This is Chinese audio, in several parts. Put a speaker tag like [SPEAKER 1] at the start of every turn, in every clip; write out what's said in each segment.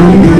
[SPEAKER 1] Amen.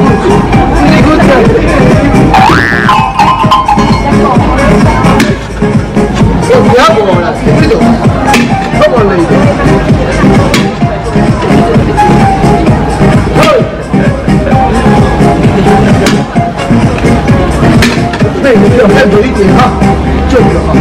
[SPEAKER 1] 再走一点啊，就是好。